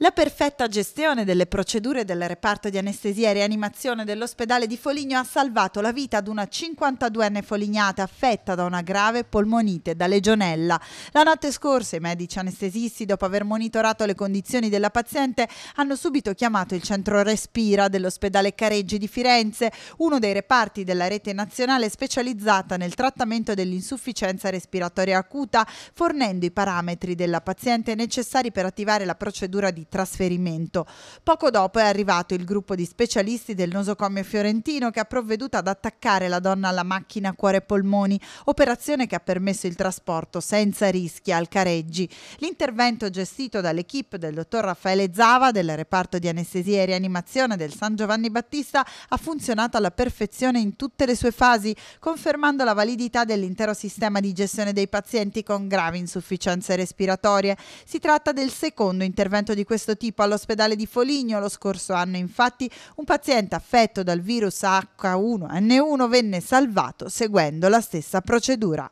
La perfetta gestione delle procedure del reparto di anestesia e rianimazione dell'ospedale di Foligno ha salvato la vita ad una 52enne folignata affetta da una grave polmonite da legionella. La notte scorsa i medici anestesisti, dopo aver monitorato le condizioni della paziente, hanno subito chiamato il centro Respira dell'ospedale Careggi di Firenze, uno dei reparti della rete nazionale specializzata nel trattamento dell'insufficienza respiratoria acuta, fornendo i parametri della paziente necessari per attivare la procedura di trasferimento. Poco dopo è arrivato il gruppo di specialisti del nosocomio fiorentino che ha provveduto ad attaccare la donna alla macchina cuore e polmoni, operazione che ha permesso il trasporto senza rischi al Careggi. L'intervento gestito dall'equipe del dottor Raffaele Zava del reparto di anestesia e rianimazione del San Giovanni Battista ha funzionato alla perfezione in tutte le sue fasi, confermando la validità dell'intero sistema di gestione dei pazienti con gravi insufficienze respiratorie. Si tratta del secondo intervento di questo questo tipo all'ospedale di Foligno. Lo scorso anno, infatti, un paziente affetto dal virus H1N1 venne salvato seguendo la stessa procedura.